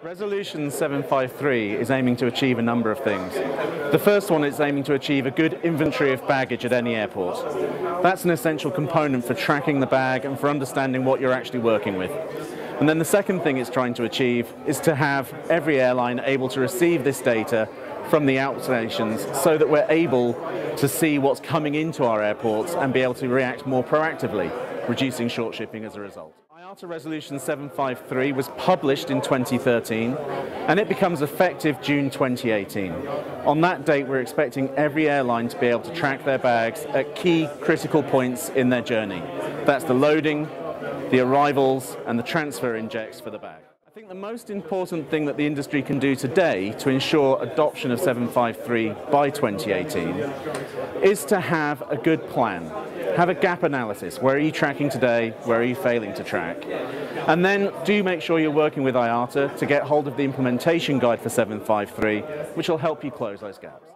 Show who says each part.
Speaker 1: Resolution 753 is aiming to achieve a number of things. The first one is aiming to achieve a good inventory of baggage at any airport. That's an essential component for tracking the bag and for understanding what you're actually working with. And then the second thing it's trying to achieve is to have every airline able to receive this data from the outstations so that we're able to see what's coming into our airports and be able to react more proactively, reducing short shipping as a result. Resolution 753 was published in 2013 and it becomes effective June 2018. On that date, we're expecting every airline to be able to track their bags at key critical points in their journey. That's the loading, the arrivals, and the transfer injects for the bag. I think the most important thing that the industry can do today to ensure adoption of 753 by 2018 is to have a good plan. Have a gap analysis. Where are you tracking today? Where are you failing to track? And then do make sure you're working with IATA to get hold of the implementation guide for 753, which will help you close those gaps.